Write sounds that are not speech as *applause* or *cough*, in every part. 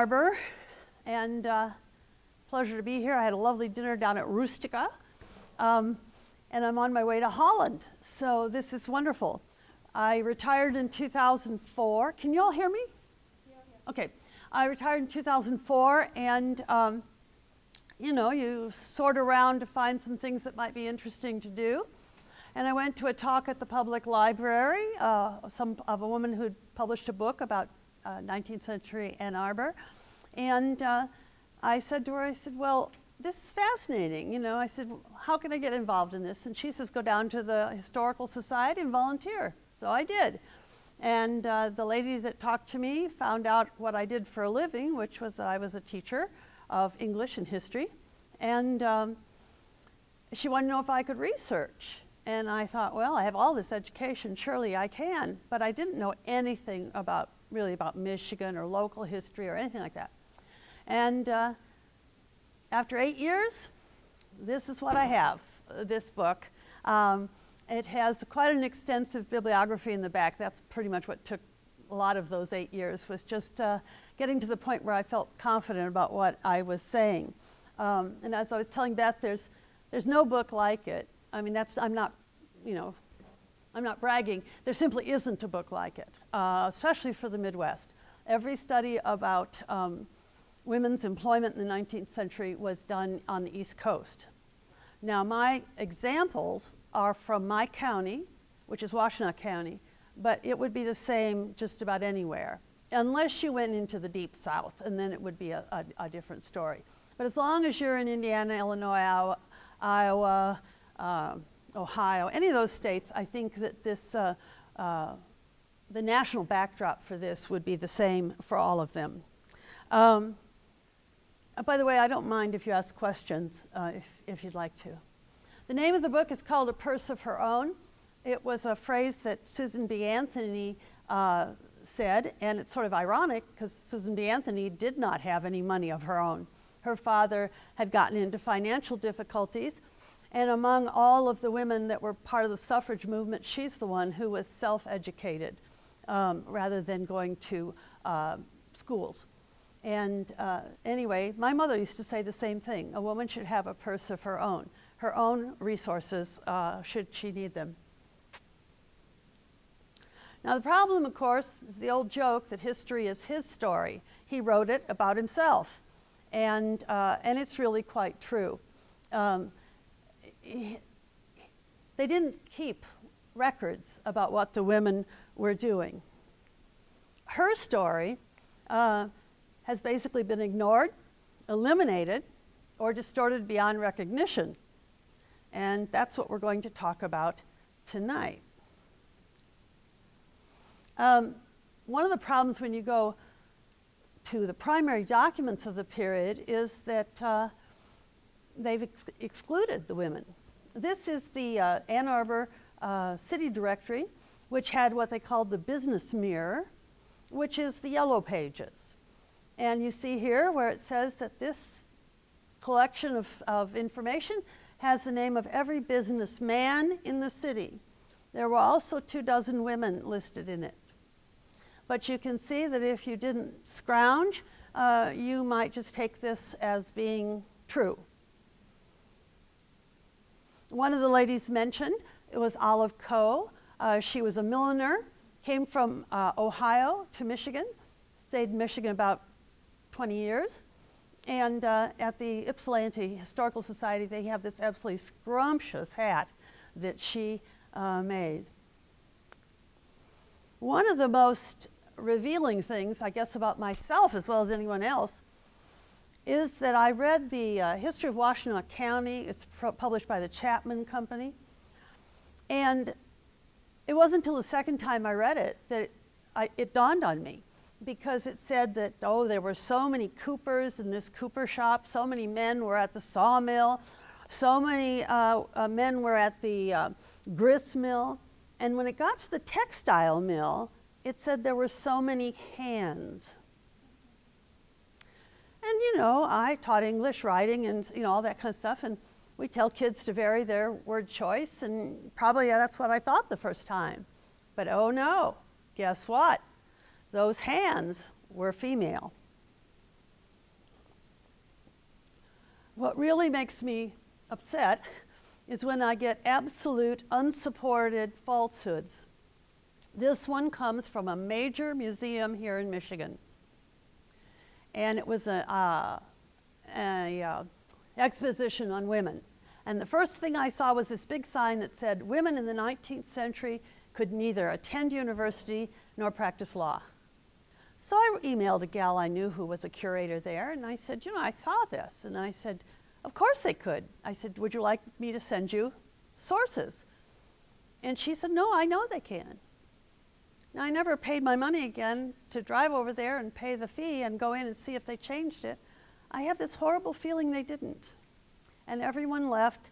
Arbor, and uh, pleasure to be here. I had a lovely dinner down at Rustica, um, and I'm on my way to Holland. So this is wonderful. I retired in 2004. Can you all hear me? Okay. I retired in 2004, and um, you know, you sort around to find some things that might be interesting to do. And I went to a talk at the public library uh, some, of a woman who'd published a book about uh, 19th century Ann Arbor. And uh, I said to her, I said, well, this is fascinating. You know, I said, how can I get involved in this? And she says, go down to the Historical Society and volunteer. So I did. And uh, the lady that talked to me found out what I did for a living, which was that I was a teacher of English and history. And um, she wanted to know if I could research. And I thought, well, I have all this education, surely I can. But I didn't know anything about, really about Michigan or local history or anything like that. And uh, after eight years, this is what I have, uh, this book. Um, it has quite an extensive bibliography in the back. That's pretty much what took a lot of those eight years, was just uh, getting to the point where I felt confident about what I was saying. Um, and as I was telling Beth, there's, there's no book like it. I mean, that's, I'm not, you know, I'm not bragging. There simply isn't a book like it, uh, especially for the Midwest. Every study about um, women's employment in the 19th century was done on the East Coast. Now, my examples are from my county, which is Washtenaw County, but it would be the same just about anywhere, unless you went into the deep south, and then it would be a, a, a different story. But as long as you're in Indiana, Illinois, Iowa, uh, Ohio, any of those states, I think that this, uh, uh, the national backdrop for this would be the same for all of them. Um, uh, by the way, I don't mind if you ask questions uh, if, if you'd like to. The name of the book is called A Purse of Her Own. It was a phrase that Susan B. Anthony uh, said, and it's sort of ironic because Susan B. Anthony did not have any money of her own. Her father had gotten into financial difficulties, and among all of the women that were part of the suffrage movement, she's the one who was self educated um, rather than going to uh, schools. And uh, anyway, my mother used to say the same thing a woman should have a purse of her own, her own resources, uh, should she need them. Now, the problem, of course, is the old joke that history is his story. He wrote it about himself. And, uh, and it's really quite true. Um, he, they didn't keep records about what the women were doing. Her story uh, has basically been ignored, eliminated, or distorted beyond recognition. And that's what we're going to talk about tonight. Um, one of the problems when you go to the primary documents of the period is that uh, they've ex excluded the women. This is the uh, Ann Arbor uh, City Directory, which had what they called the Business Mirror, which is the yellow pages. And you see here where it says that this collection of, of information has the name of every businessman in the city. There were also two dozen women listed in it. But you can see that if you didn't scrounge, uh, you might just take this as being true. One of the ladies mentioned, it was Olive Coe. Uh, she was a milliner, came from uh, Ohio to Michigan, stayed in Michigan about 20 years. And uh, at the Ypsilanti Historical Society, they have this absolutely scrumptious hat that she uh, made. One of the most revealing things, I guess, about myself as well as anyone else, is that I read the uh, History of Washtenaw County. It's published by the Chapman Company. And it wasn't until the second time I read it that it, I, it dawned on me because it said that, oh, there were so many coopers in this cooper shop, so many men were at the sawmill, so many uh, uh, men were at the uh, grist mill. And when it got to the textile mill, it said there were so many hands. And you know, I taught English writing and you know all that kind of stuff, and we tell kids to vary their word choice, and probably that's what I thought the first time. But oh no, guess what? Those hands were female. what really makes me upset is when I get absolute unsupported falsehoods. This one comes from a major museum here in Michigan. And it was an uh, a, uh, exposition on women. And the first thing I saw was this big sign that said, Women in the 19th century could neither attend university nor practice law. So I emailed a gal I knew who was a curator there, and I said, You know, I saw this. And I said, Of course they could. I said, Would you like me to send you sources? And she said, No, I know they can. Now, I never paid my money again to drive over there and pay the fee and go in and see if they changed it. I have this horrible feeling they didn't. And everyone left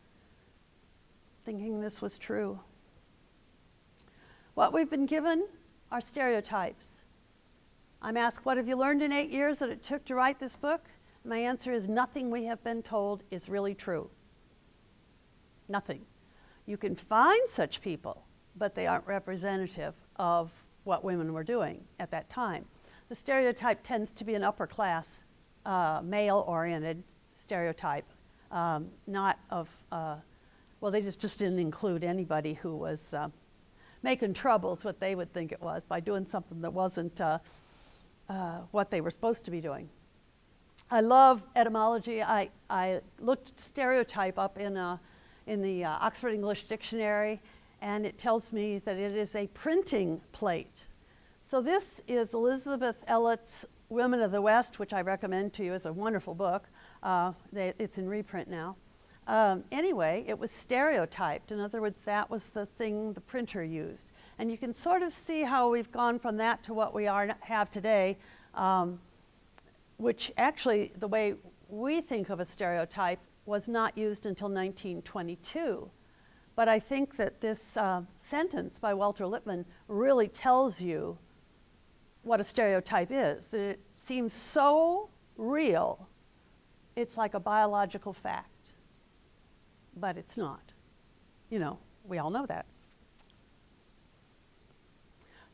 thinking this was true. What we've been given are stereotypes. I'm asked, What have you learned in eight years that it took to write this book? My answer is nothing we have been told is really true. Nothing. You can find such people, but they aren't representative of what women were doing at that time. The stereotype tends to be an upper class, uh, male oriented stereotype, um, not of, uh, well, they just, just didn't include anybody who was uh, making troubles, what they would think it was, by doing something that wasn't uh, uh, what they were supposed to be doing. I love etymology. I, I looked stereotype up in, a, in the uh, Oxford English Dictionary, and it tells me that it is a printing plate. So this is Elizabeth Ellet's Women of the West, which I recommend to you. It's a wonderful book. Uh, they, it's in reprint now. Um, anyway, it was stereotyped. In other words, that was the thing the printer used. And you can sort of see how we've gone from that to what we are, have today, um, which actually, the way we think of a stereotype was not used until 1922. But I think that this uh, sentence by Walter Lippmann really tells you what a stereotype is. It seems so real, it's like a biological fact. But it's not. You know, we all know that.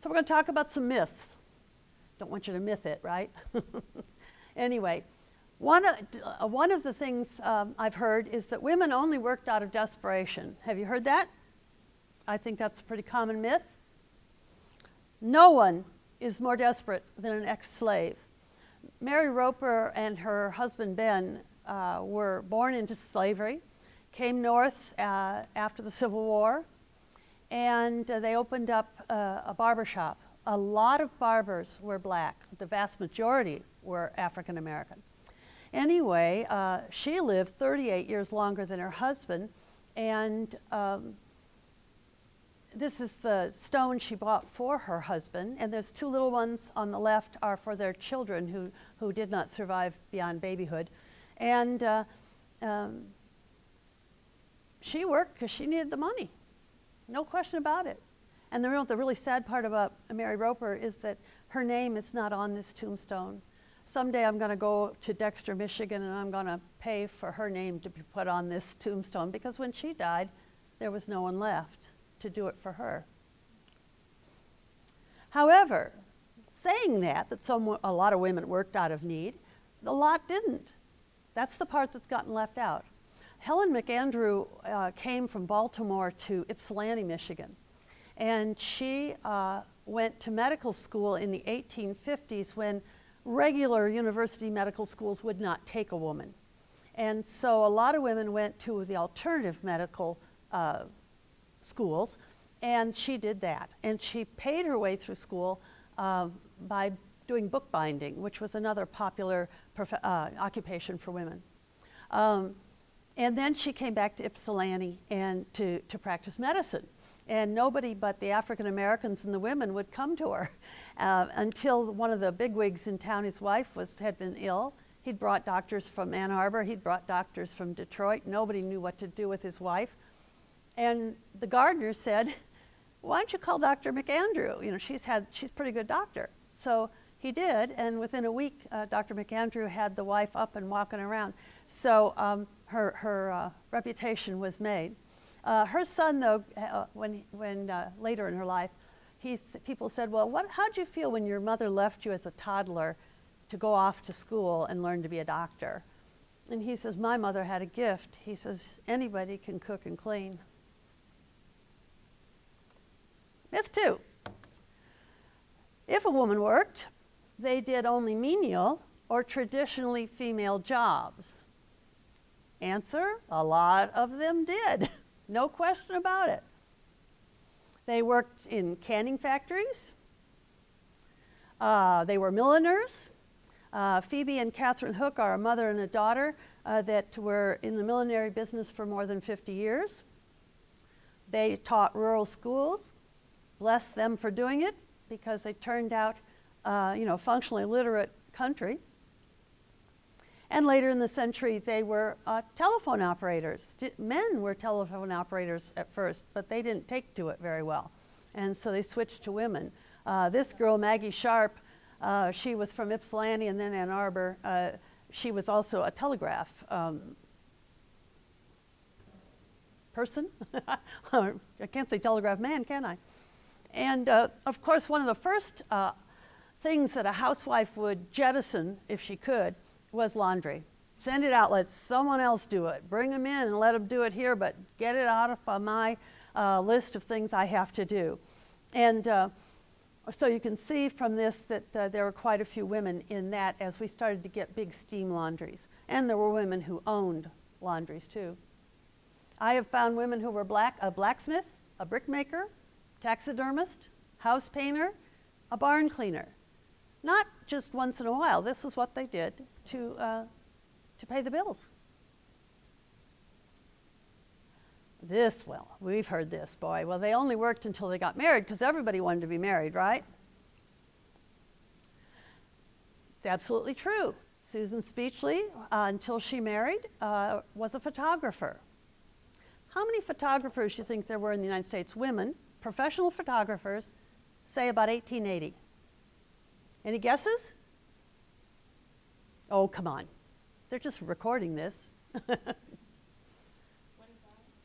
So we're going to talk about some myths. Don't want you to myth it, right? *laughs* anyway, one of, uh, one of the things um, I've heard is that women only worked out of desperation. Have you heard that? I think that's a pretty common myth. No one is more desperate than an ex slave. Mary Roper and her husband Ben uh, were born into slavery, came north uh, after the Civil War, and uh, they opened up uh, a barber shop. A lot of barbers were black, the vast majority were African American. Anyway, uh, she lived 38 years longer than her husband, and um, this is the stone she bought for her husband, and there's two little ones on the left are for their children who, who did not survive beyond babyhood. And uh, um, she worked because she needed the money, no question about it. And the, real, the really sad part about Mary Roper is that her name is not on this tombstone someday I'm going to go to Dexter, Michigan, and I'm going to pay for her name to be put on this tombstone because when she died, there was no one left to do it for her. However, saying that, that some, a lot of women worked out of need, a lot didn't. That's the part that's gotten left out. Helen McAndrew uh, came from Baltimore to Ypsilanti, Michigan, and she uh, went to medical school in the 1850s when regular university medical schools would not take a woman. And so a lot of women went to the alternative medical uh, schools, and she did that. And she paid her way through school uh, by doing bookbinding, which was another popular uh, occupation for women. Um, and then she came back to Ypsilanti and to, to practice medicine. And nobody but the African Americans and the women would come to her *laughs* uh, until one of the bigwigs in town, his wife, was, had been ill. He'd brought doctors from Ann Arbor, he'd brought doctors from Detroit. Nobody knew what to do with his wife. And the gardener said, why don't you call Dr. McAndrew? You know, she's had, she's pretty good doctor. So he did, and within a week, uh, Dr. McAndrew had the wife up and walking around. So um, her, her uh, reputation was made. Uh, her son, though, uh, when, when uh, later in her life, he, people said, well, what, how'd you feel when your mother left you as a toddler to go off to school and learn to be a doctor? And he says, My mother had a gift. He says, Anybody can cook and clean. Myth two. If a woman worked, they did only menial or traditionally female jobs. Answer a lot of them did, *laughs* no question about it. They worked in canning factories, uh, they were milliners. Uh, Phoebe and Catherine Hook are a mother and a daughter uh, that were in the millinery business for more than 50 years. They taught rural schools. Bless them for doing it because they turned out, uh, you know, functionally literate country. And later in the century, they were uh, telephone operators. Men were telephone operators at first, but they didn't take to it very well. And so they switched to women. Uh, this girl, Maggie Sharp, uh, she was from Ypsilanti and then Ann Arbor. Uh, she was also a telegraph um, person. *laughs* I can't say telegraph man, can I? And uh, of course, one of the first uh, things that a housewife would jettison, if she could, was laundry. Send it out, let someone else do it. Bring them in and let them do it here, but get it out of my uh, list of things I have to do. And uh, so you can see from this that uh, there were quite a few women in that as we started to get big steam laundries. And there were women who owned laundries too. I have found women who were black, a blacksmith, a brickmaker, taxidermist, house painter, a barn cleaner. Not just once in a while. This is what they did to, uh, to pay the bills. This, well, we've heard this, boy. Well, they only worked until they got married because everybody wanted to be married, right? It's absolutely true. Susan Speechley, uh, until she married, uh, was a photographer. How many photographers do you think there were in the United States? Women, professional photographers, say about 1880. Any guesses? Oh, come on. They're just recording this. *laughs*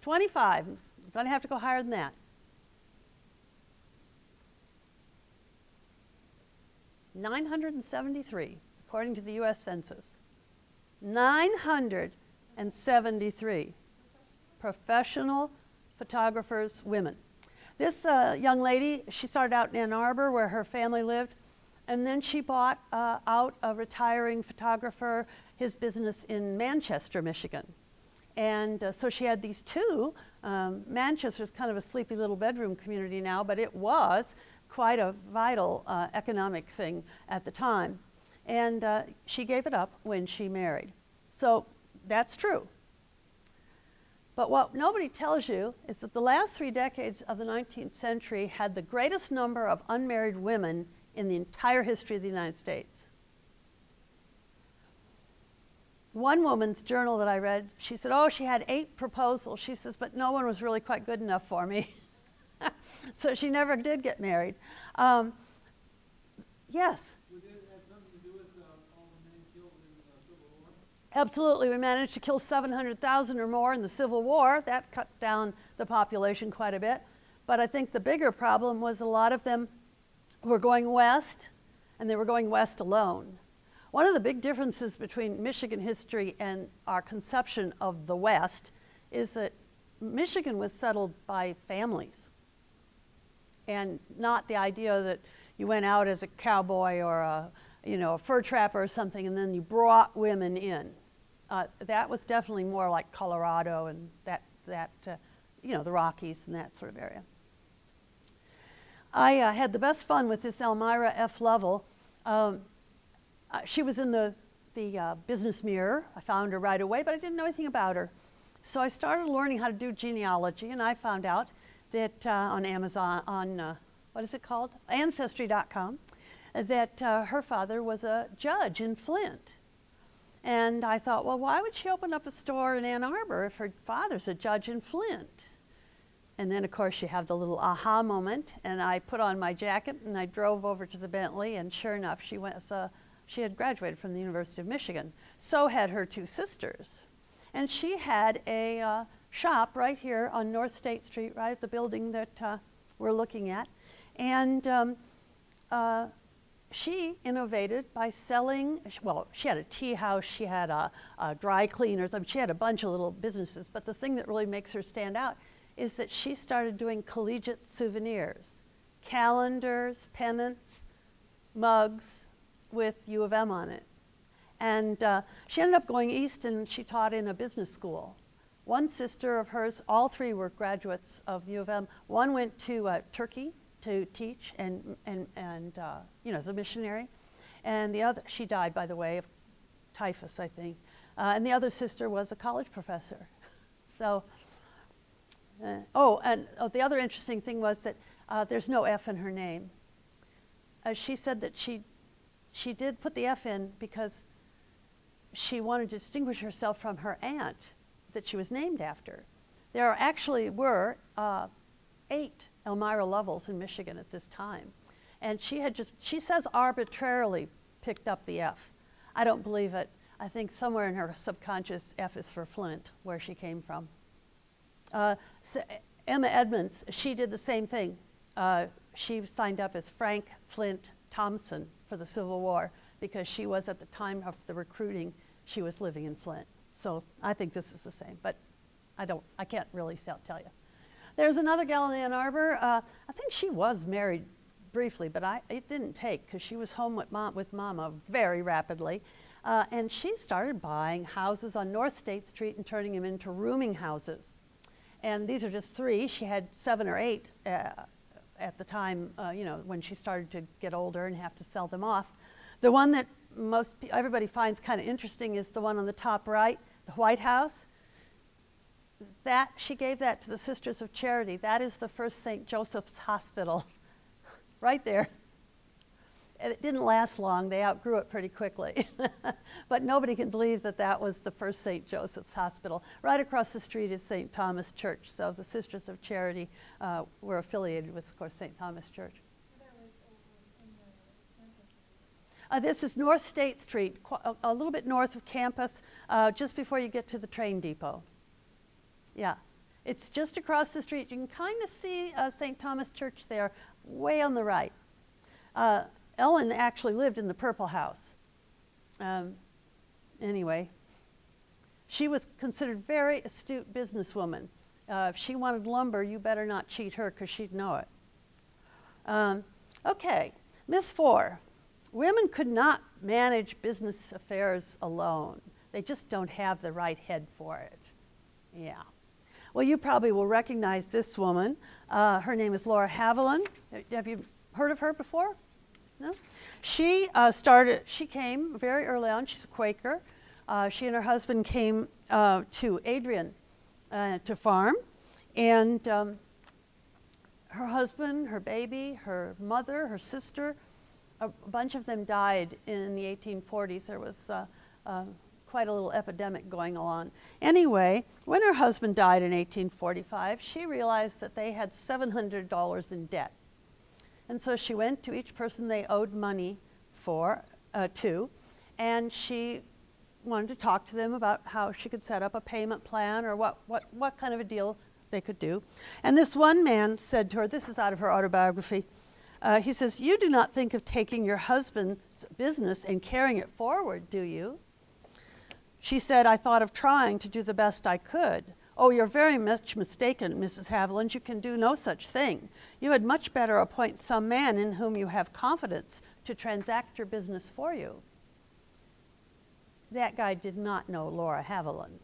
25. You're going to have to go higher than that. 973, according to the U.S. Census. 973 professional photographers, women. This uh, young lady, she started out in Ann Arbor where her family lived, and then she bought uh, out a retiring photographer his business in Manchester, Michigan. And uh, so she had these two. Um, Manchester's kind of a sleepy little bedroom community now, but it was quite a vital uh, economic thing at the time. And uh, she gave it up when she married. So that's true. But what nobody tells you is that the last three decades of the 19th century had the greatest number of unmarried women in the entire history of the United States. one woman's journal that I read, she said, oh, she had eight proposals. She says, but no one was really quite good enough for me. *laughs* so she never did get married. Um, yes? Absolutely. We managed to kill 700,000 or more in the Civil War. That cut down the population quite a bit. But I think the bigger problem was a lot of them were going west, and they were going west alone. One of the big differences between Michigan history and our conception of the West is that Michigan was settled by families and not the idea that you went out as a cowboy or a, you know, a fur trapper or something and then you brought women in. Uh, that was definitely more like Colorado and that, that uh, you know, the Rockies and that sort of area. I uh, had the best fun with this Elmira F. Lovell. Um, uh, she was in the, the uh, business mirror. I found her right away, but I didn't know anything about her. So I started learning how to do genealogy, and I found out that uh, on Amazon, on uh, what is it called? Ancestry.com, that her father was a judge in Flint. And I thought, well, why would she open up a store in Ann Arbor if her father's a judge in Flint? And then, of course, you have the little aha moment, and I put on my jacket and I drove over to the Bentley, and sure enough, she was a she had graduated from the University of Michigan. So had her two sisters. And she had a uh, shop right here on North State Street, right at the building that uh, we're looking at. And um, uh, she innovated by selling, well, she had a tea house, she had a, a dry cleaners, I mean, she had a bunch of little businesses, but the thing that really makes her stand out is that she started doing collegiate souvenirs, calendars, pennants, mugs with U of M on it. And uh, she ended up going east and she taught in a business school. One sister of hers, all three were graduates of U of M. One went to uh, Turkey to teach and, and, and uh, you know, as a missionary. And the other, she died, by the way, of typhus, I think. Uh, and the other sister was a college professor. *laughs* so, uh, oh, and oh, the other interesting thing was that uh, there's no F in her name. Uh, she said that she, she did put the F in because she wanted to distinguish herself from her aunt that she was named after. There actually were uh, eight Elmira Lovells in Michigan at this time. And she had just, she says arbitrarily picked up the F. I don't believe it. I think somewhere in her subconscious, F is for Flint, where she came from. Uh, so Emma Edmonds, she did the same thing. Uh, she signed up as Frank Flint Thompson for the Civil War because she was at the time of the recruiting, she was living in Flint. So I think this is the same, but I don't, I can't really tell you. There's another gal in Ann Arbor. Uh, I think she was married briefly, but I, it didn't take because she was home with, mom, with Mama very rapidly. Uh, and she started buying houses on North State Street and turning them into rooming houses. And these are just three. She had seven or eight uh, at the time, uh, you know, when she started to get older and have to sell them off. The one that most everybody finds kind of interesting is the one on the top right, the White House. That she gave that to the Sisters of Charity. That is the first St. Joseph's Hospital, *laughs* right there. It didn't last long. They outgrew it pretty quickly. *laughs* but nobody can believe that that was the first St. Joseph's Hospital. Right across the street is St. Thomas Church. So the Sisters of Charity uh, were affiliated with, of course, St. Thomas Church. Uh, this is North State Street, a, a, little bit north of campus, uh, just before you get to the train depot. Yeah, it's just across the street. You can kind of see uh, St. Thomas Church there, way on the right. Uh, Ellen actually lived in the Purple House. Um, anyway, she was considered very astute businesswoman. Uh, if she wanted lumber, you better not cheat her because she'd know it. Um, okay, myth four women could not manage business affairs alone. They just don't have the right head for it. Yeah. Well, you probably will recognize this woman. Uh, her name is Laura Haviland. Have you heard of her before? No? She uh, started, she came very early on. She's a Quaker. Uh, she and her husband came uh, to Adrian uh, to farm. And um, her husband, her baby, her mother, her sister, a bunch of them died in the 1840s. There was uh, uh, quite a little epidemic going on. Anyway, when her husband died in 1845, she realized that they had $700 in debt. And so she went to each person they owed money for, uh, to, and she wanted to talk to them about how she could set up a payment plan or what, what, what kind of a deal they could do. And this one man said to her, this is out of her autobiography, uh, he says, You do not think of taking your husband's business and carrying it forward, do you? She said, I thought of trying to do the best I could. Oh, you're very much mistaken, Mrs. Haviland. You can do no such thing. You had much better appoint some man in whom you have confidence to transact your business for you. That guy did not know Laura Haviland.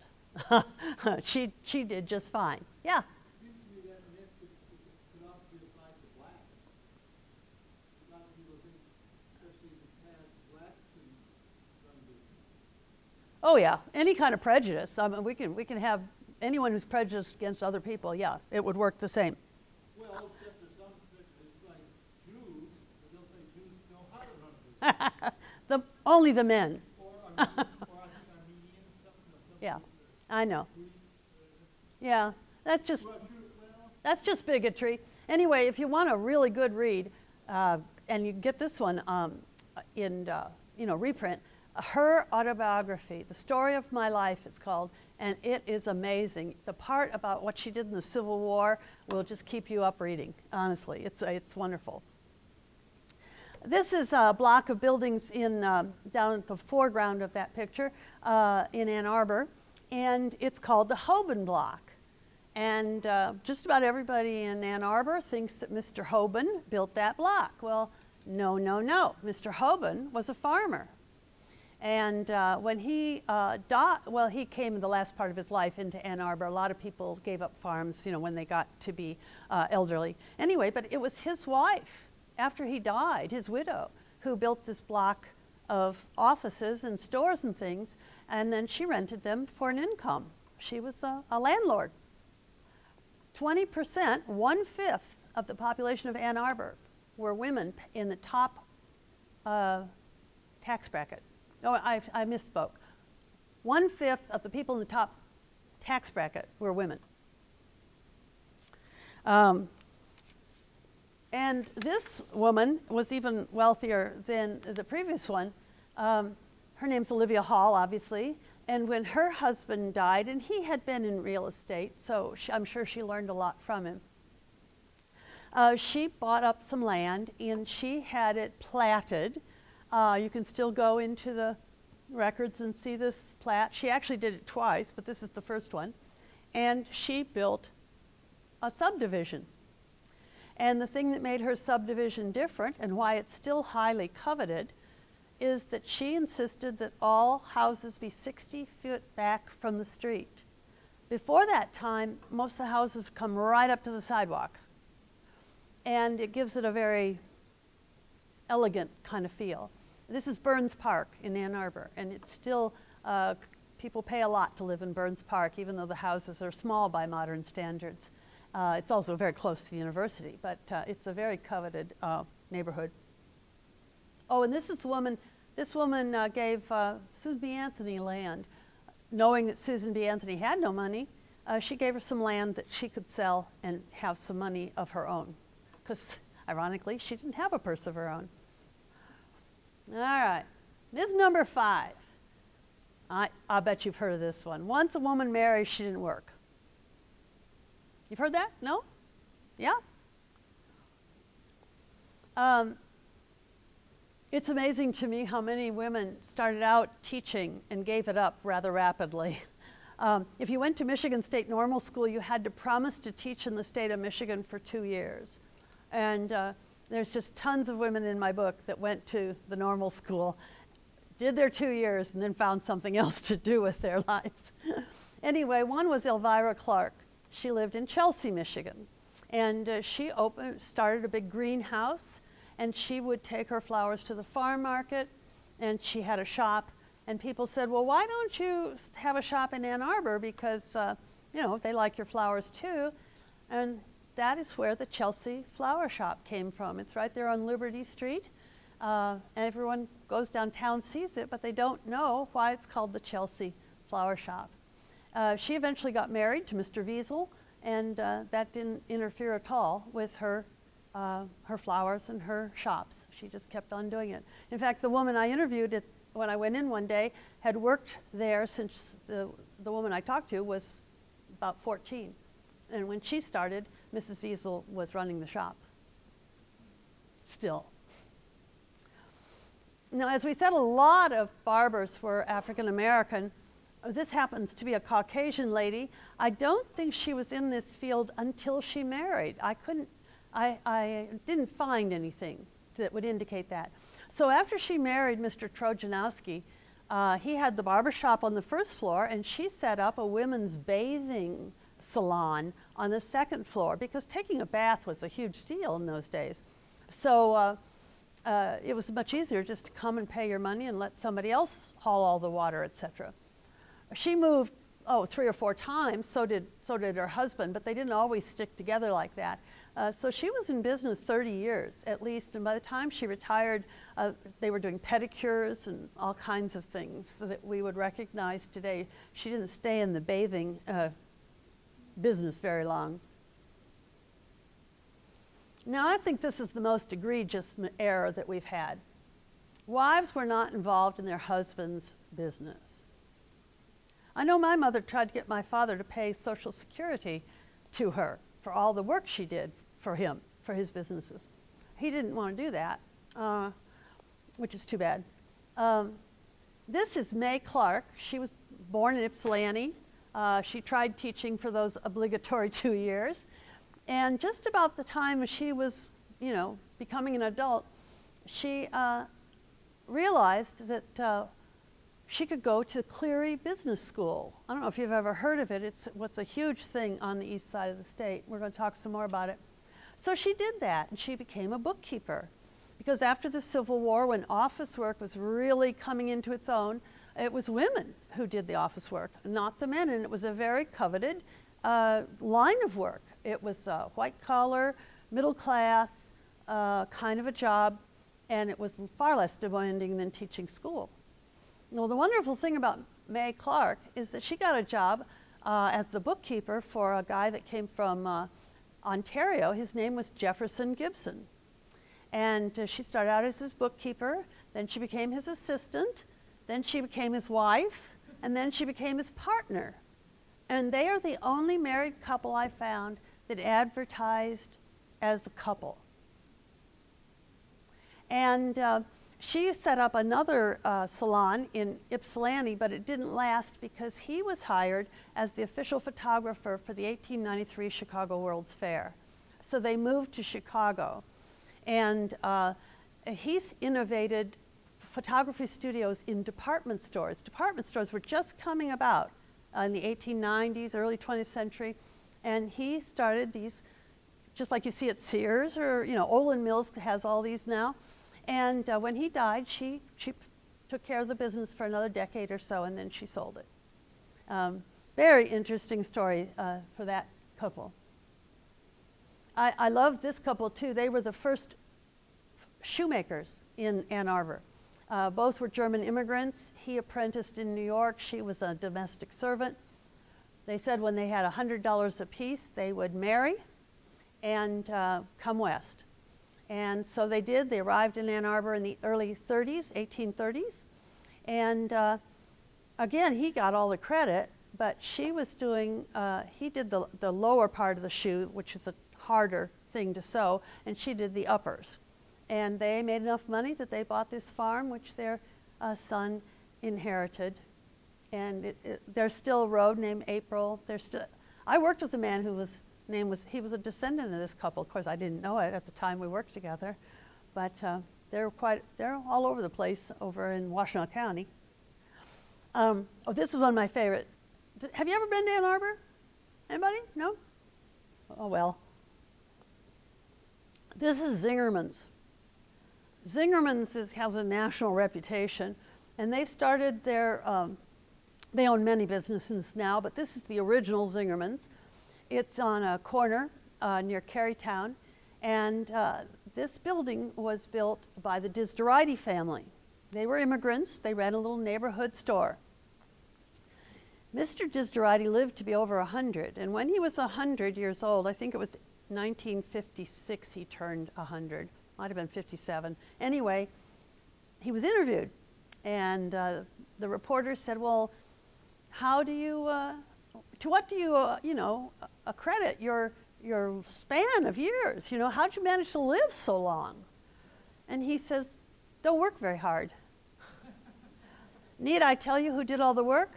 *laughs* she, she did just fine. Yeah. Oh yeah, any kind of prejudice. I mean, we can we can have anyone who's prejudiced against other people. Yeah, it would work the same. Well, except for some prejudice, like Jews, they'll say Jews know how to run *laughs* the only the men. Or, or I think Armenians, something, yeah, I know. Yeah, that's just that's just bigotry. Anyway, if you want a really good read, uh, and you get this one um, in uh, you know reprint her autobiography, The Story of My Life, it's called, and it is amazing. The part about what she did in the Civil War will just keep you up reading, honestly. It's, it's wonderful. This is a block of buildings in, uh, down at the foreground of that picture uh, in Ann Arbor, and it's called the Hoban Block. And uh, just about everybody in Ann Arbor thinks that Mr. Hoban built that block. Well, no, no, no. Mr. Hoban was a farmer. And uh, when he uh, died, well, he came in the last part of his life into Ann Arbor. A lot of people gave up farms, you know, when they got to be uh, elderly. Anyway, but it was his wife, after he died, his widow, who built this block of offices and stores and things, and then she rented them for an income. She was a, a landlord. 20%, one fifth of the population of Ann Arbor were women in the top uh, tax bracket. No, I, I misspoke. One fifth of the people in the top tax bracket were women. Um, and this woman was even wealthier than the previous one. Um, her name's Olivia Hall, obviously. And when her husband died, and he had been in real estate, so she, I'm sure she learned a lot from him. Uh, she bought up some land and she had it platted. Uh, you can still go into the records and see this plat. She actually did it twice, but this is the first one. And she built a subdivision. And the thing that made her subdivision different and why it's still highly coveted is that she insisted that all houses be 60 feet back from the street. Before that time, most of the houses come right up to the sidewalk. And it gives it a very elegant kind of feel. This is Burns Park in Ann Arbor, and it's still, uh, people pay a lot to live in Burns Park, even though the houses are small by modern standards. Uh, it's also very close to the university, but uh, it's a very coveted uh, neighborhood. Oh, and this is the woman, this woman uh, gave uh, Susan B. Anthony land. Knowing that Susan B. Anthony had no money, she gave her some land that she could sell and have some money of her own. Because, ironically, she didn't have a purse of her own. All right, myth number five. I, I bet you've heard of this one. Once a woman marries, she didn't work. You've heard that? No? Yeah? Um, it's amazing to me how many women started out teaching and gave it up rather rapidly. *laughs* Um, if you went to Michigan State Normal School, you had to promise to teach in the state of Michigan for two years. And uh, there's just tons of women in my book that went to the normal school, did their two years, and then found something *laughs* else to do with their lives. *laughs* anyway, one was Elvira Clark. She lived in Chelsea, Michigan. And uh, she opened, started a big greenhouse and she would take her flowers to the farm market, and she had a shop. And people said, well, why don't you have a shop in Ann Arbor because, uh, you know, they like your flowers too. And that is where the Chelsea Flower Shop came from. It's right there on Liberty Street. Uh, everyone goes downtown, sees it, but they don't know why it's called the Chelsea Flower Shop. Uh, she eventually got married to Mr. Wiesel, and uh, that didn't interfere at all with her uh, her flowers and her shops. She just kept on doing it. In fact, the woman I interviewed at, when I went in one day had worked there since the, the woman I talked to was about 14. And when she started, Mrs. Wiesel was running the shop. Still. Now, as we said, a lot of barbers were African American. This happens to be a Caucasian lady. I don't think she was in this field until she married. I couldn't I, I didn't find anything that would indicate that. So after she married Mr. Trojanowski, uh, he had the barber shop on the first floor, and she set up a women's bathing salon on the second floor because taking a bath was a huge deal in those days. So uh, uh, it was much easier just to come and pay your money and let somebody else haul all the water, etc. She moved, oh, three or four times. So did so did her husband, but they didn't always stick together like that. Uh, so she was in business 30 years at least, and by the time she retired, uh, they were doing pedicures and all kinds of things that we would recognize today. She didn't stay in the bathing uh, business very long. Now, I think this is the most egregious error that we've had. Wives were not involved in their husband's business. I know my mother tried to get my father to pay Social Security to her for all the work she did for him, for his businesses. He didn't want to do that. uh, which is too bad. Um, this is May Clark. She was born in Ypsilanti. Uh, she tried teaching for those obligatory *laughs* two years. And just about the time she was, you know, becoming an adult, she uh, realized that uh, she could go to Cleary Business School. I don't know if you've ever heard of it. It's what's a huge thing on the east side of the state. We're going to talk some more about it. So she did that, and she became a bookkeeper. Because after the Civil War, when office work was really coming into its own, it was women who did the office work, not the men, and it was a very coveted uh, line of work. It was uh, white collar, middle class uh, kind of a job, and it was far less demanding than teaching school. Well, the wonderful thing about May Clark is that she got a job uh, as the bookkeeper for a guy that came from uh, Ontario. His name was Jefferson Gibson. And she started out as his bookkeeper, then she became his assistant, then she became his wife, and then she became his partner. And they are the only married couple I found that advertised as a couple. And uh, she set up another uh, salon in Ypsilanti, but it didn't last because he was hired as the official photographer for the 1893 Chicago World's Fair. So they moved to Chicago. And uh, he's innovated photography studios in department stores. Department stores were just coming about in the 1890s, early 20th century. And he started these, just like you see at Sears or, you know, Olan Mills has all these now. And uh, when he died, she, she took care of the business for another decade or so, and then she sold it. Um, very interesting story uh, for that couple. I, I love this couple too. They were the first shoemakers in Ann Arbor. Uh, both were German immigrants. He apprenticed in New York. She was a domestic servant. They said when they had $100 apiece, they would marry and uh, come west. And so they did. They arrived in Ann Arbor in the early 30s, 1830s. And uh, again, he got all the credit, but she was doing, uh, he did the, the lower part of the shoe, which is a harder thing to sew, and she did the uppers. And they made enough money that they bought this farm, which their uh, son inherited. And it, it, there's still a road named April. There's still, I worked with a man who was name was, he was a descendant of this couple. Of course, I didn't know it at the time we worked together, but uh, they're quite, they're all over the place over in Washtenaw County. Um, oh, this is one of my favorite. Have you ever been to Ann Arbor? Anybody? No? Oh, well. This is Zingerman's. Zingerman's is, has a national reputation, and they started their, um, they own many businesses now, but this is the original Zingerman's. It's on a corner uh, near Kerrytown, and uh, this building was built by the Disderide family. They were immigrants. They ran a little neighborhood store. Mr. Disderide lived to be over 100, and when he was 100 years old, I think it was 1956 he turned 100, might have been 57. Anyway, he was interviewed, and uh, the reporter said, well, how do you, uh, to what do you, uh, you know, accredit your, your span of years? You know, how'd you manage to live so long? And he says, don't work very hard. Need I tell you who did all the work?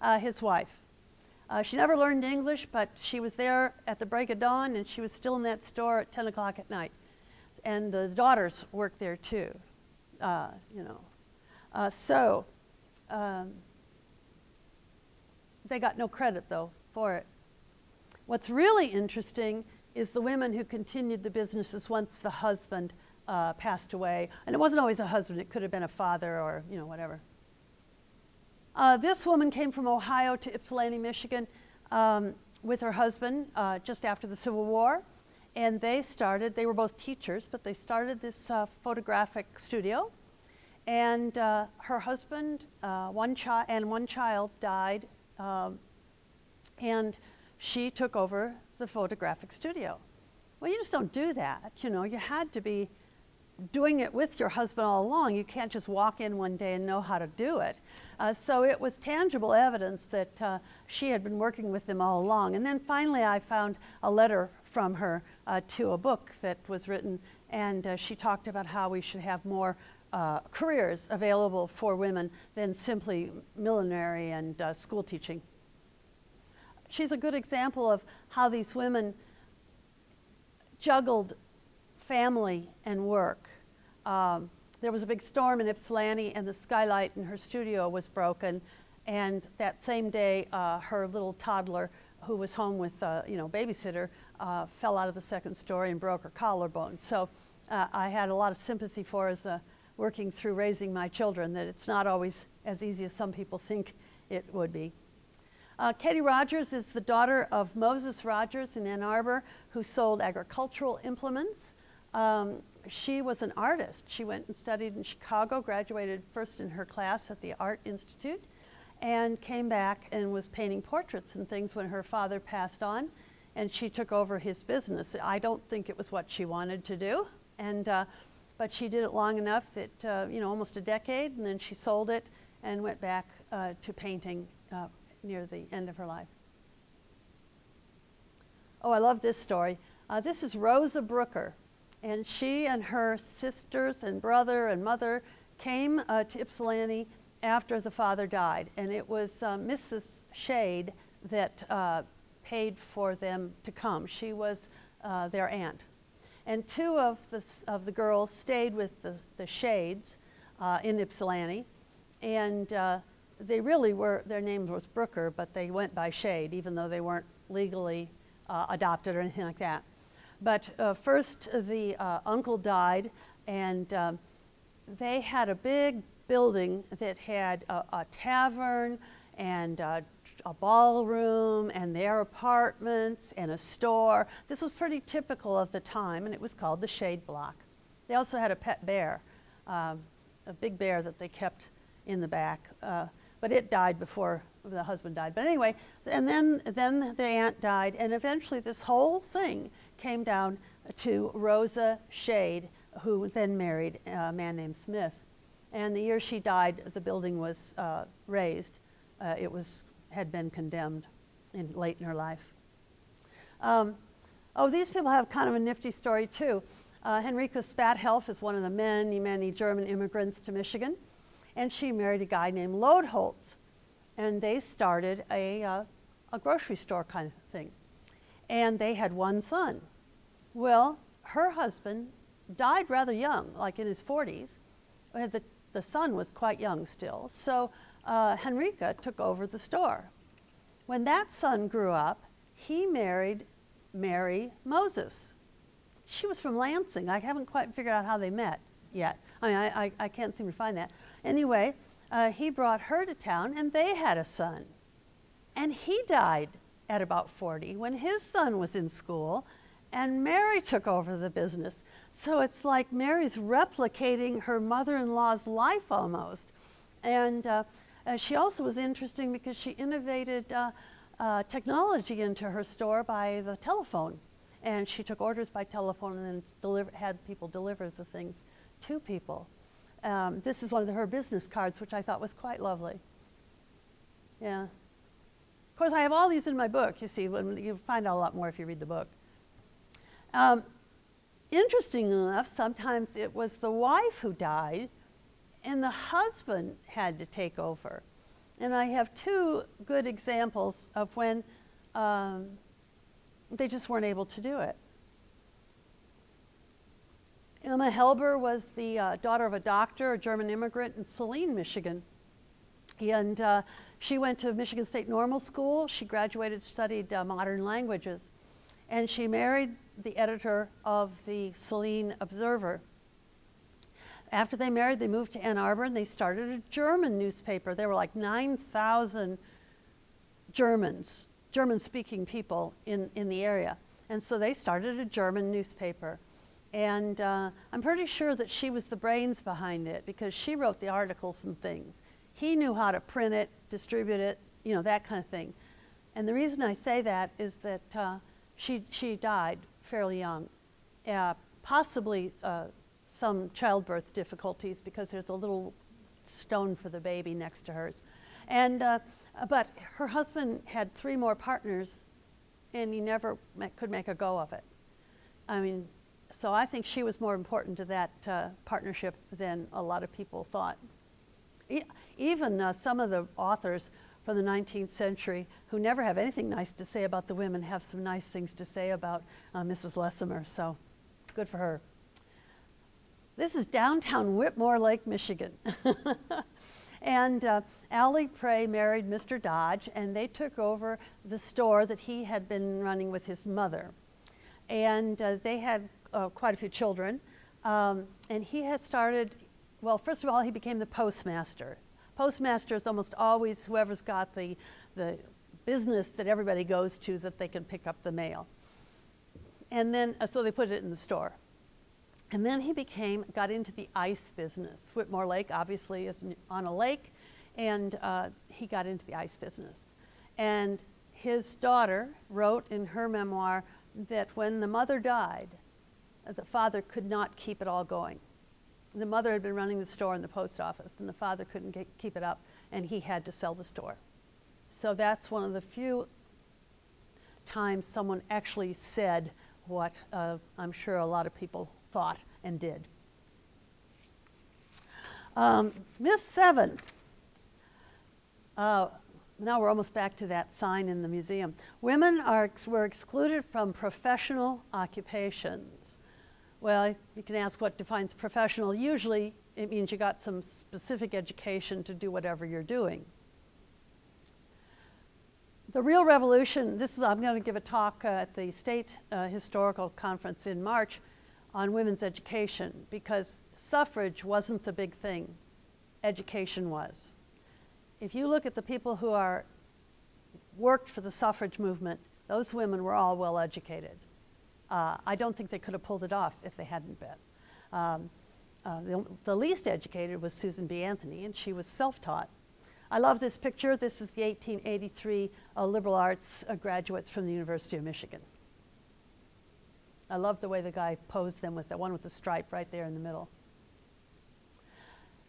Uh, his wife. Uh, she never learned English, but she was there at the break of dawn, and she was still in that store at 10 o'clock at night. And the daughters worked there too, uh, you know. Uh, so, um, they got no credit, though, for it. What's really interesting is the women who continued the businesses once the husband uh, passed away. And it wasn't always a husband, it could have been a father or, you know, whatever. Uh, this woman came from Ohio to Ypsilanti, Michigan um, with her husband uh, just after the Civil War. And they started, they were both teachers, but they started this uh, photographic studio. And uh, her husband uh, one chi- and one child died um, and she took over the photographic studio. Well, you just don't do that. You know, you had to be doing it with your husband all along. You can't just walk in one day and know how to do it. Uh, so it was tangible evidence that uh, she had been working with them all along. And then finally, I found a letter from her uh, to a book that was written, And uh, she talked about how we should have more uh, careers available for women than simply millinery and uh, school teaching. She's a good example of how these women juggled family and work. Um, there was a big storm in Ypsilanti, and the skylight in her studio was broken. And that same day, uh, her little toddler, who was home with, uh, you know, babysitter, uh, fell out of the second story and broke her collarbone. So uh, I had a lot of sympathy for as a working through raising my children that it's not always as easy as some people think it would be. Uh, Katie Rogers is the daughter of Moses Rogers in Ann Arbor, who sold agricultural implements. Um, she was an artist. She went and studied in Chicago, graduated first in her class at the Art Institute, and came back and was painting portraits and things when her father passed on, and she took over his business. I don't think it was what she wanted to do, and uh, but she did it long enough that, uh, you know, almost a decade, and then she sold it and went back uh, to painting uh, near the end of her life. Oh, I love this story. Uh, this is Rosa Brooker, and she and her sisters and brother and mother came uh, to Ypsilanti after the father died, and it was Mrs. Shade that paid for them to come. She was their aunt. And two of the, of the girls stayed with the, the Shades uh, in Ypsilanti. And uh, they really were, their name was Brooker, but they went by Shade, even though they weren't legally uh, adopted or anything like that. But uh, first, the uh, uncle died, and um, they had a big building that had a, a tavern and uh, a ballroom and their apartments and a store. This was pretty typical of the time, and it was called the Shade Block. They also had a pet bear, um, a big bear that they kept in the back, uh, but it died before the husband died. But anyway, and then, then the aunt died, and eventually this whole thing came down to Rosa Shade, who then married a man named Smith. And the year she died, the building was uh, razed. Uh, it was had been condemned in, late in her life. Um, oh, these people have kind of a nifty story too. Uh, Henrika Spathelf is one of the many, many German immigrants to Michigan, and she married a guy named Lodholz, and they started a, uh, a grocery store kind of thing. And they had one son. Well, her husband died rather young, like in his 40s. The, the son was quite young still. So uh, Henrika took over the store. When that son grew up, he married Mary Moses. She was from Lansing. I haven't quite figured out how they met yet. I mean, I, I, I can't seem to find that. Anyway, uh, he brought her to town and they had a son. And he died at about 40 when his son was in school and Mary took over the business. So it's like Mary's replicating her mother in law's life almost. And uh, uh, she also was interesting because she innovated uh, uh, technology into her store by the telephone. And she took orders by telephone and then had people deliver the things to people. Um, this is one of the, her business cards, which I thought was quite lovely. Yeah. Of course, I have all these in my book, you see, when you find out a lot more if you read the book. Um, interesting enough, sometimes it was the wife who died and the husband had to take over. And I have two good examples of when um, they just weren't able to do it. Emma Helber was the uh, daughter of a doctor, a German immigrant in Saline, Michigan. And uh, she went to Michigan State Normal School. She graduated, studied uh, modern languages. And she married the editor of the Saline Observer. After they married, they moved to Ann Arbor and they started a German newspaper. There were like 9,000 Germans, German speaking people in, in the area. And so they started a German newspaper. And uh, I'm pretty sure that she was the brains behind it because she wrote the articles and things. He knew how to print it, distribute it, you know, that kind of thing. And the reason I say that is that uh, she, she died fairly young, uh, possibly uh, some childbirth difficulties because there's a little stone for the baby next to hers. And, uh, but her husband had three more partners and he never could make a go of it. I mean, so I think she was more important to that uh, partnership than a lot of people thought. E- even uh, some of the authors from the 19th century who never have anything nice to say about the women have some nice things to say about uh, Mrs. Lessimer, so good for her. This is downtown Whitmore Lake, Michigan. *laughs* and uh, Allie Prey married Mr. Dodge, and they took over the store that he had been running with his mother. And uh, they had uh, quite a few children. Um, and he had started, well, first of all, he became the postmaster. Postmaster is almost always whoever's got the, the business that everybody goes to that they can pick up the mail. And then, uh, so they put it in the store. And then he became, got into the ice business. Whitmore Lake obviously is on a lake, and uh, he got into the ice business. And his daughter wrote in her memoir that when the mother died, the father could not keep it all going. The mother had been running the store in the post office, and the father couldn't get, keep it up, and he had to sell the store. So that's one of the few times someone actually said what uh, I'm sure a lot of people thought and did. Um, myth seven. Uh, now we're almost back to that sign in the museum. Women are, were excluded from professional occupations. Well, you can ask what defines professional. Usually it means you got some specific education to do whatever you're doing. The real revolution, this is, I'm going to give a talk uh, at the State uh, Historical Conference in March on women's education because suffrage wasn't the big thing, education was. If you look at the people who are worked for the suffrage movement, those women were all well educated. Uh, I don't think they could have pulled it off if they hadn't been. Um, uh, the, the, least educated was Susan B. Anthony, and she was self-taught. I love this picture. This is the 1883 uh, liberal arts uh, graduates from the University of Michigan. I love the way the guy posed them with the one with the stripe right there in the middle.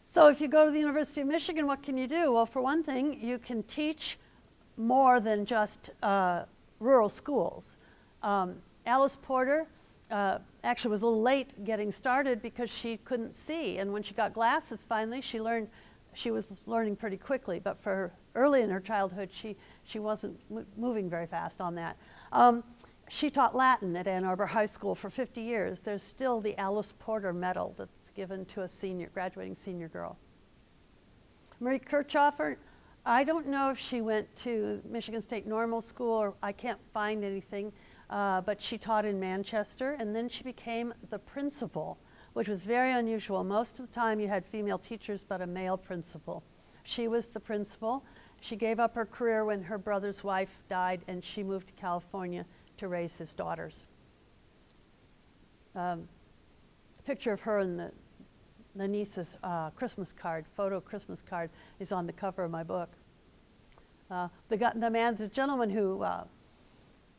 So if you go to the University of Michigan, what can you do? Well, for one thing, you can teach more than just uh, rural schools. Um, Alice Porter uh, actually was a little late getting started because she couldn't see. And when she got glasses finally, she learned, she was learning pretty quickly. But for early in her childhood, she, she wasn't moving very fast on that. Um, she taught Latin at Ann Arbor High School for 50 years. There's still the Alice Porter Medal that's given to a senior, graduating senior girl. Marie Kirchhofer, I don't know if she went to Michigan State Normal School or I can't find anything, uh, but she taught in Manchester and then she became the principal, which was very unusual. Most of the time you had female teachers but a male principal. She was the principal. She gave up her career when her brother's wife died and she moved to California to raise his daughters. Um, picture of her and the, the niece's uh, Christmas card, photo Christmas card, is on the cover of my book. Uh, the, the man, the gentleman who uh,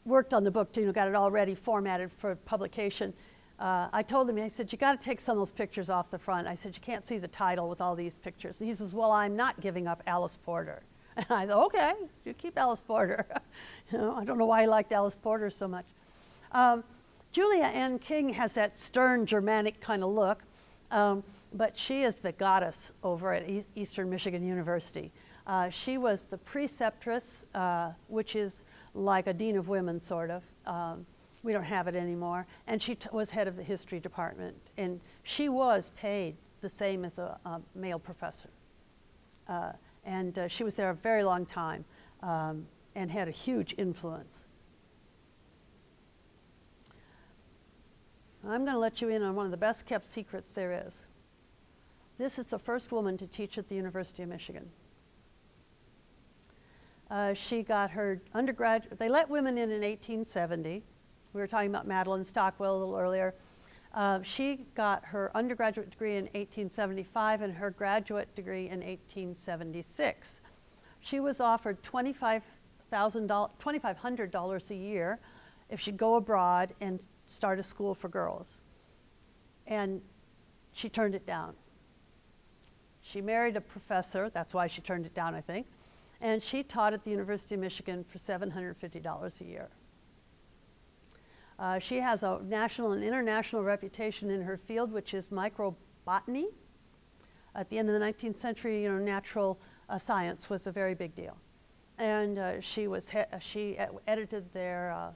worked on the book, you know, got it already formatted for publication. Uh, I told him, I said, you got to take some of those pictures off the front. I said, you can't see the title with all these pictures. And he says, well, I'm not giving up Alice Porter. And *laughs* I thought, okay, you keep Alice Porter. *laughs* you know, I don't know why I liked Alice Porter so much. Um, Julia Ann King has that stern Germanic kind of look, um, but she is the goddess over at e Eastern Michigan University. Uh, she was the preceptress, uh, which is like a dean of women, sort of. Um, we don't have it anymore. And she was head of the history department. And she was paid the same as a, a male professor. Uh, and uh, she was there a very long time um, and had a huge influence. I'm going to let you in on one of the best kept secrets there is. This is the first woman to teach at the University of Michigan. Uh, she got her undergraduate, they let women in in 1870. We were talking about Madeline Stockwell a little earlier. Uh, she got her undergraduate degree in 1875 and her graduate degree in 1876. She was offered $2,500 a year if she'd go abroad and start a school for girls. And she turned it down. She married a professor, that's why she turned it down, I think, and she taught at the University of Michigan for $750 a year. Uh, she has a national and international reputation in her field, which is microbotany. At the end of the 19th century, you know, natural uh, science was a very big deal. And uh, she, was she edited their, uh,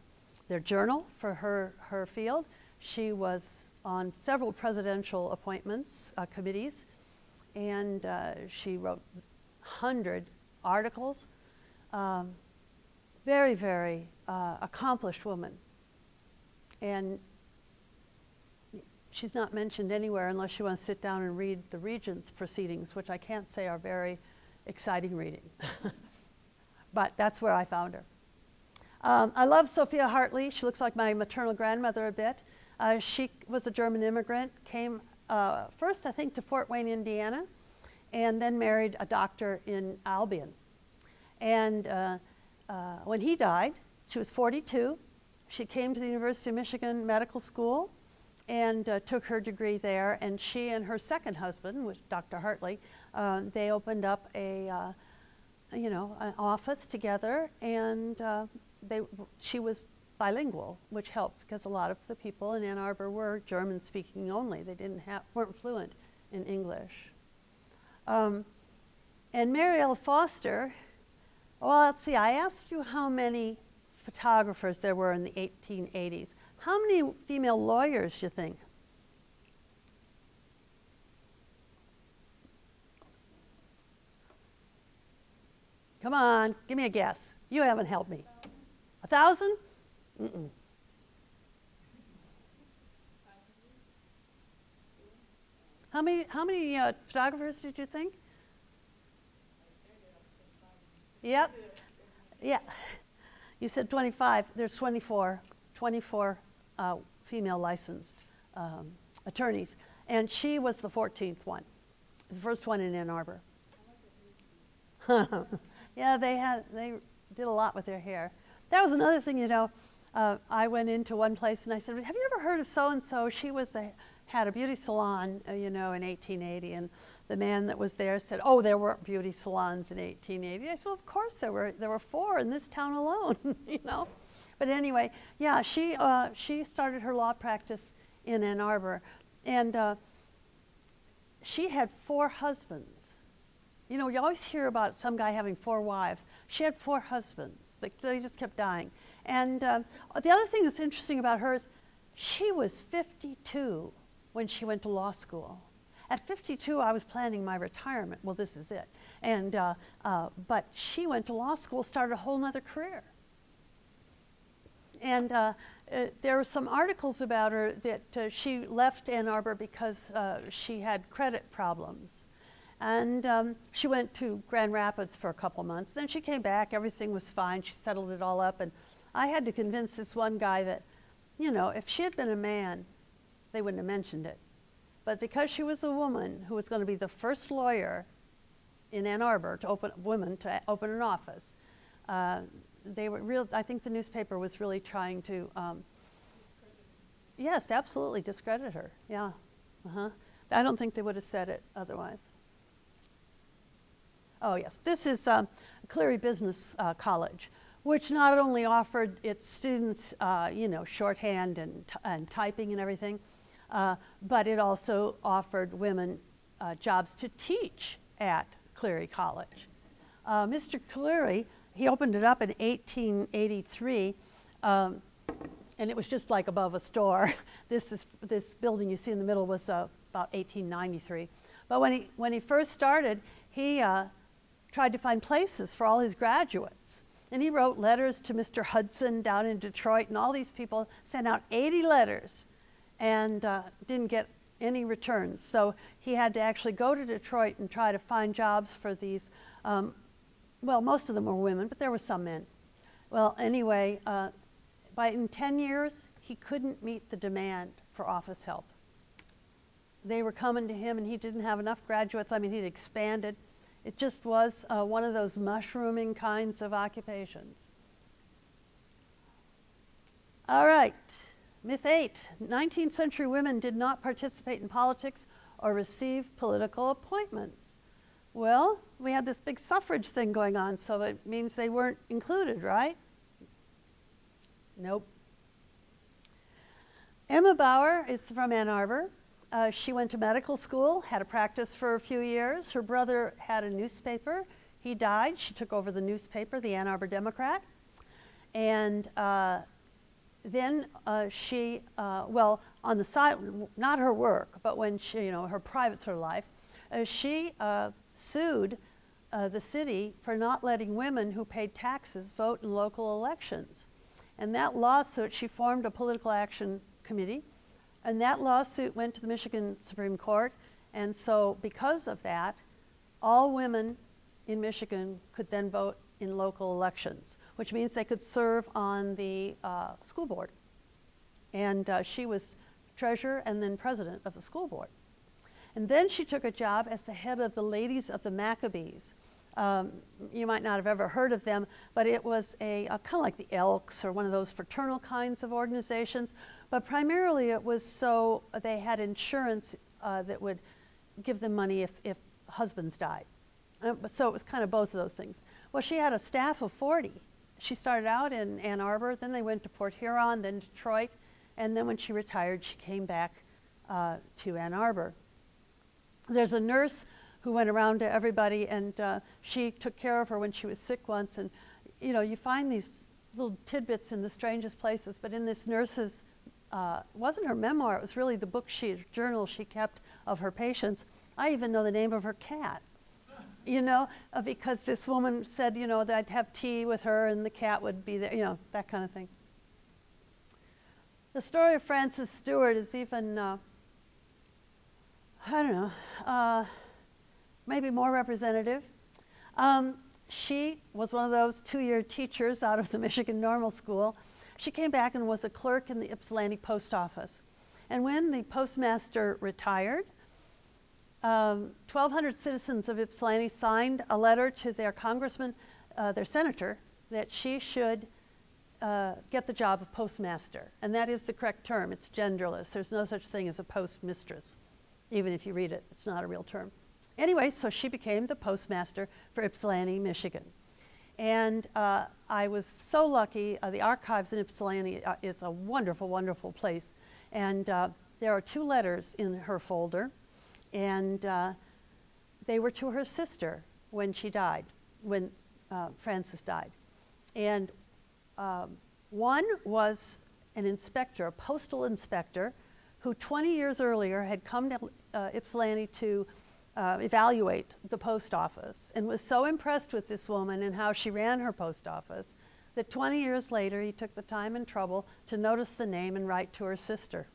their journal for her, her field. She was on several presidential appointments, uh, committees, and uh, she wrote 100 articles. Um, very, very uh, accomplished woman. And she's not mentioned anywhere unless you want to sit down and read the Regent's proceedings, which I can't say are very exciting reading. *laughs* but that's where I found her. Um, I love Sophia Hartley. She looks like my maternal grandmother a bit. Uh, she was a German immigrant, came uh, first, I think, to Fort Wayne, Indiana, and then married a doctor in Albion. And uh, uh when he died, she was 42. She came to the University of Michigan Medical School and uh, took her degree there. And she and her second husband, which Dr. Hartley, uh, they opened up a, uh, you know, an office together, and uh, they, she was bilingual, which helped because a lot of the people in Ann Arbor were German speaking only. They didn't have, weren't fluent in English. Um, and Mary. Foster, well, let's see, I asked you how many photographers there were in the 1880s. How many female lawyers do you think? Come on, give me a guess. You haven't helped me. A thousand? Mm-mm. How many, how many uh, photographers did you think? Yep. Yeah. You said 25. There's 24, 24 uh, female licensed um, attorneys. And she was the 14th one, the first one in Ann Arbor. *laughs* yeah, they had they did a lot with their hair. That was another thing, you know. Uh, I went into one place and I said, "Have you ever heard of so and so?" She was a, had a beauty salon, uh, you know, in 1880, and the man that was there said, "Oh, there weren't beauty salons in 1880." I said, "Well, of course there were. There were four in this town alone, *laughs* you know." But anyway, yeah, she uh, she started her law practice in Ann Arbor, and uh, she had four husbands. You know, you always hear about some guy having four wives. She had four husbands. They, they just kept dying. And uh, the other thing that's interesting about her is she was 52 when she went to law school. At 52, I was planning my retirement. Well, this is it. And, uh, uh, but she went to law school, started a whole other career. And uh, uh, there were some articles about her that uh, she left Ann Arbor because uh, she had credit problems. And um, she went to Grand Rapids for a couple months. Then she came back, everything was fine. She settled it all up. And I had to convince this one guy that, you know, if she had been a man, they wouldn't have mentioned it. But because she was a woman who was going to be the first lawyer in Ann Arbor to open women to open an office, uh, they were real. I think the newspaper was really trying to. Um, yes, absolutely discredit her. Yeah, uh-huh. I don't think they would have said it otherwise. Oh yes, this is um, Cleary Business uh, College, which not only offered its students, uh, you know, shorthand and, and typing and everything, uh, but it also offered women uh, jobs to teach at Cleary College. Uh, Mr. Cleary, he opened it up in 1883, um, and it was just like above a store. *laughs* this, is, this building you see in the middle was uh, about 1893. But when he, when he first started, he uh, tried to find places for all his graduates. And he wrote letters to Mr. Hudson down in Detroit, and all these people sent out 80 letters and uh, didn't get any returns. So he had to actually go to Detroit and try to find jobs for these. Um, well, most of them were women, but there were some men. Well, anyway, uh, by in 10 years, he couldn't meet the demand for office help. They were coming to him, and he didn't have enough graduates. I mean, he'd expanded. It just was uh, one of those mushrooming kinds of occupations. All right. Myth eight 19th century women did not participate in politics or receive political appointments. Well, we had this big suffrage thing going on, so it means they weren't included, right? Nope. Emma Bauer is from Ann Arbor. Uh, she went to medical school, had a practice for a few years. Her brother had a newspaper. He died. She took over the newspaper, the Ann Arbor Democrat. And uh, then uh, she, uh, well, on the side, not her work, but when she, you know, her private sort of life, uh, she uh, sued uh, the city for not letting women who paid taxes vote in local elections. And that lawsuit, she formed a political action committee, and that lawsuit went to the Michigan Supreme Court. And so, because of that, all women in Michigan could then vote in local elections, which means they could serve on the uh, school board. And uh, she was treasurer and then president of the school board. And then she took a job as the head of the Ladies of the Maccabees. Um, you might not have ever heard of them, but it was a, a kind of like the Elks or one of those fraternal kinds of organizations. But primarily it was so they had insurance uh, that would give them money if, if husbands died. Uh, so it was kind of both of those things. Well, she had a staff of 40. She started out in Ann Arbor, then they went to Port Huron, then Detroit, and then when she retired, she came back uh, to Ann Arbor. There's a nurse who went around to everybody, and uh, she took care of her when she was sick once. And you know, you find these little tidbits in the strangest places. But in this nurse's, uh, wasn't her memoir; it was really the book she, journal she kept of her patients. I even know the name of her cat. You know, uh, because this woman said, you know, that I'd have tea with her and the cat would be there, you know, that kind of thing. The story of Frances Stewart is even, uh, I don't know, uh, maybe more representative. Um, she was one of those two-year teachers out of the *laughs* Michigan Normal School. She came back and was a clerk in the Ypsilanti post office. And when the postmaster retired, um, 1,200 citizens of Ypsilanti signed a letter to their congressman, uh, their senator, that she should uh, get the job of postmaster. And that is the correct term. It's genderless. There's no such thing as a postmistress. Even if you read it, it's not a real term. Anyway, so she became the postmaster for Ypsilanti, Michigan. And uh, I was so lucky. Uh, the archives in Ypsilanti uh, is a wonderful, wonderful place. And uh, there are two letters in her folder. And uh, they were to her sister when she died, when uh, Frances died. And um, one was an inspector, a postal inspector, who 20 years earlier had come to Ypsilanti to uh, evaluate the post office and was so impressed with this woman and how she ran her post office that 20 years later he took the time and trouble to notice the name and write to her sister.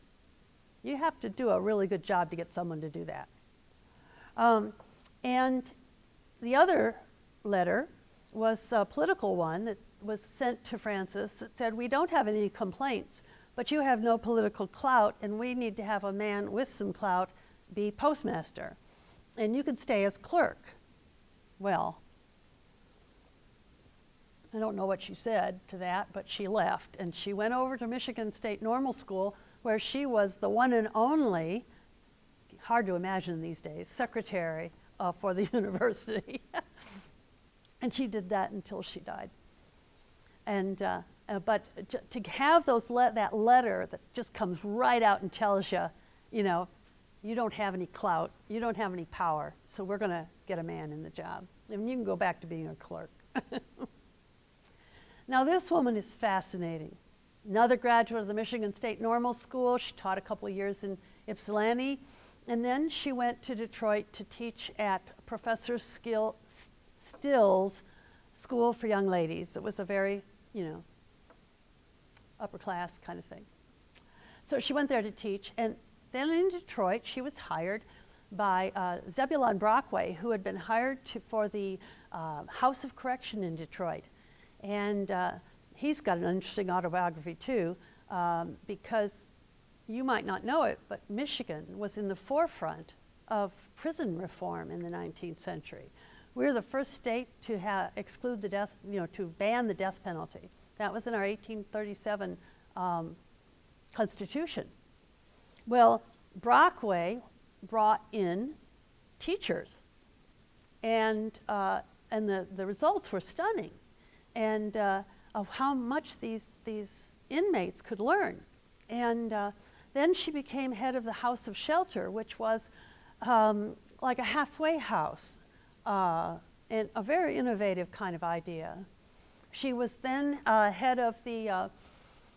You have to do a really good job to get someone to do that. Um, and the other letter was a political one that was sent to Frances that said, We don't have any complaints, but you have no political clout, and we need to have a man with some clout be postmaster and you could stay as clerk. Well, I don't know what she said to that, but she left and she went over to Michigan State Normal School where she was the one and only, hard to imagine these days, secretary uh, for the *laughs* university. *laughs* and she did that until she died. And, uh, uh, but to have those le that letter that just comes right out and tells you, you know, you don't have any clout, you don't have any power, so we're going to get a man in the job. And you can go back to being a clerk. *laughs* now, this woman is fascinating. Another graduate of the Michigan State Normal School. She taught a couple of years in Ypsilanti. And then she went to Detroit to teach at Professor Skill, Still's School for Young Ladies. It was a very, you know, upper class kind of thing. So she went there to teach. And then in Detroit, she was hired by uh, Zebulon Brockway, who had been hired to, for the uh, House of Correction in Detroit. And uh, he's got an interesting autobiography too, um, because you might not know it, but Michigan was in the forefront of prison reform in the 19th century. We were the first state to exclude the death, you know, to ban the death penalty. That was in our 1837 um, Constitution. Well, Brockway brought in teachers, and, uh, and the, the results were stunning, and uh, of how much these, these inmates could learn. And uh, Then she became head of the House of Shelter, which was um, like a halfway house, uh, and a very innovative kind of idea. She was then uh, head of the uh,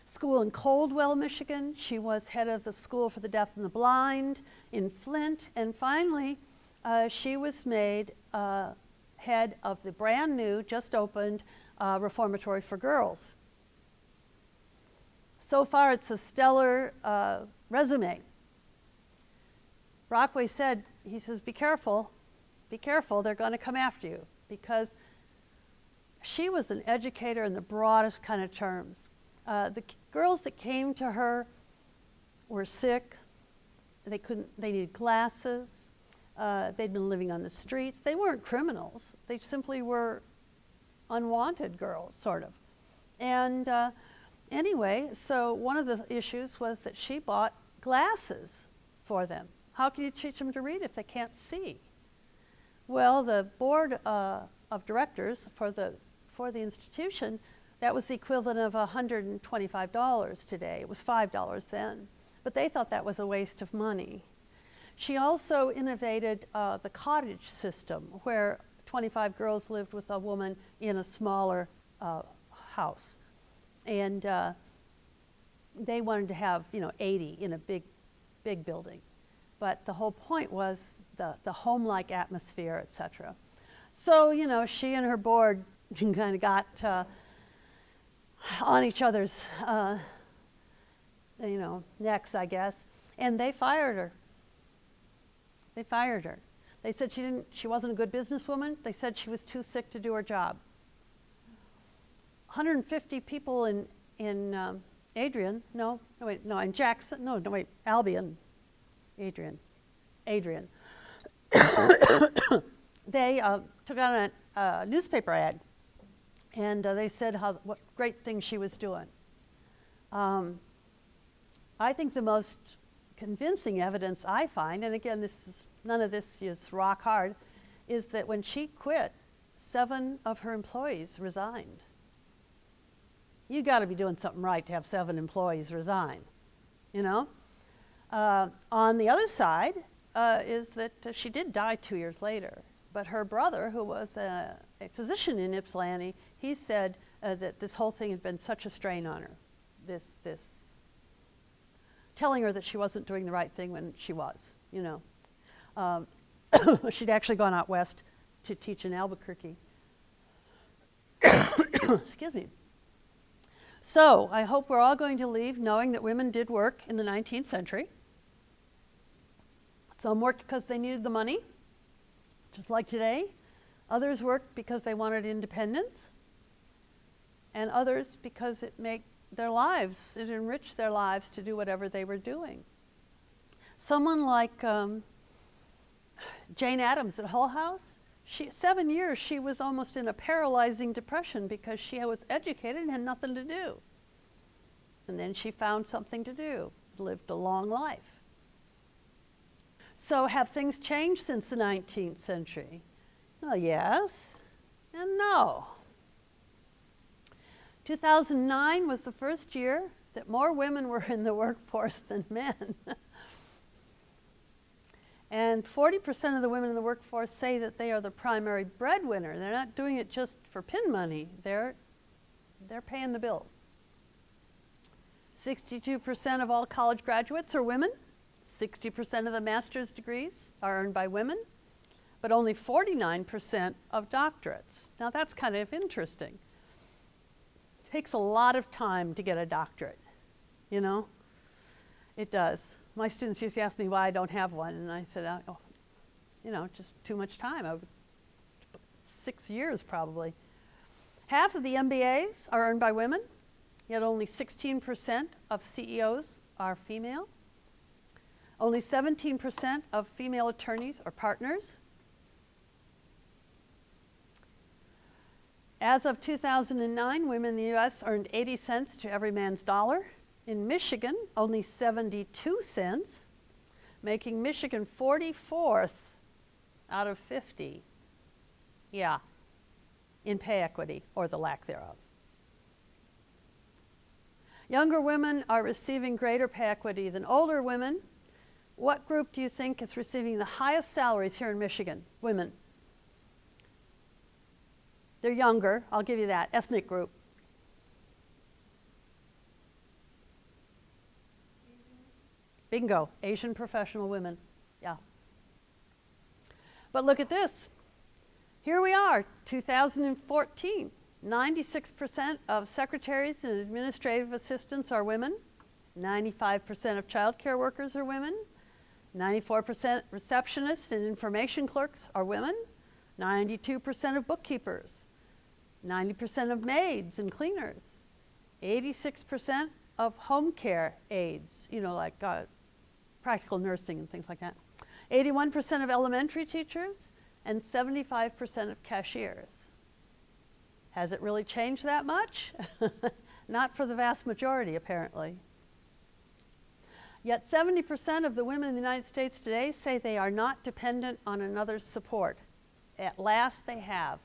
school in Coldwater, Michigan. She was head of the School for the Deaf and the Blind in Flint. And finally, uh, she was made uh, head of the brand new, just opened uh, Reformatory for Girls. So far, it's a stellar uh, resume. Brockway said, he says, be careful, be careful, they're going to come after you because she was an educator in the broadest kind of terms. Uh, the girls that came to her were sick. They couldn't. They needed glasses. Uh, they'd been living on the streets. They weren't criminals. They simply were unwanted girls, sort of. And uh, anyway, so one of the issues was that she bought glasses for them. How can you teach them to read if they can't see? Well, the board uh, of directors for the for the institution that was the equivalent of $125 today. It was $5 then. But they thought that was a waste of money. She also innovated uh, the cottage system, where 25 girls lived with a woman in a smaller uh, house. And uh, they wanted to have, you know, 80 in a big, big building. But the whole point was the, the home-like atmosphere, et cetera. So, you know, she and her board *laughs* kind of got uh, on each other's, uh, you know, necks, I guess. And they fired her. They fired her. They said she didn't. She wasn't a good businesswoman. They said she was too sick to do her job. 150 people in in um, Adrian. No, no wait, no in Jackson. No, no wait, Albion. Adrian, Adrian. *coughs* they uh, took out a, a newspaper ad and uh, they said how what great things she was doing. Um, I think the most convincing evidence I find, and again, this is none of this is rock hard, is that when she quit, seven of her employees resigned. You got to be doing something right to have seven employees resign, you know. Uh, on the other side uh, is that uh, she did die two years later, but her brother, who was a, a physician in Ypsilanti, he said uh, that this whole thing had been such a strain on her. This, this, telling her that she wasn't doing the right thing when she was, you know. Um, *coughs* she'd actually gone out west to teach in Albuquerque. *coughs* Excuse me. So I hope we're all going to leave knowing that women did work in the 19th century. Some worked because they needed the money, just like today. Others worked because they wanted independence and others because it made their lives, it enriched their lives to do whatever they were doing. Someone like um, Jane Addams at Hull House, she, seven years she was almost in a paralyzing depression because she was educated and had nothing to do. And then she found something to do, lived a long life. So have things changed since the 19th century? Well, yes and no. 2009 was the first year that more women were in the workforce than men. *laughs* and 40% of the women in the workforce say that they are the primary breadwinner. They're not doing it just for pin money. They're, they're paying the bills. 62% of all college graduates are women. 60% of the master's degrees are earned by women, but only 49% of doctorates. Now that's kind of interesting It takes a lot of time to get a doctorate, you know? It does. My students used to ask me why I don't have one, and I said, oh, oh you know, just too much time. I six years probably. Half of the MBAs are earned by women, yet only 16% of CEOs are female. Only 17% of female attorneys are partners. As of 2009, women in the US earned 80 cents to every man's dollar. In Michigan, only 72 cents, making Michigan 44th out of 50. Yeah, in pay equity or the lack thereof. Younger women are receiving greater pay equity than older women. What group do you think is receiving the highest salaries here in Michigan? Women. They're younger, I'll give you that. Ethnic group. Bingo, Asian professional women. Yeah. But look at this. Here we are, 2014. 96% of secretaries and administrative assistants are women. 95% of childcare workers are women. 94% receptionists and information clerks are women. 92% of bookkeepers. 90% of maids and cleaners. 86% of home care aides, you know, like uh, practical nursing and things like that. 81% of elementary teachers and 75% of cashiers. Has it really changed that much? *laughs* Not for the vast majority, apparently. Yet 70% of the women in the United States today say they are not dependent on another's support. At last, they have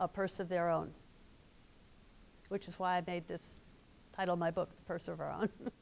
a purse of their own, which is why I made this title of my book, The Purse of Our Own. *laughs*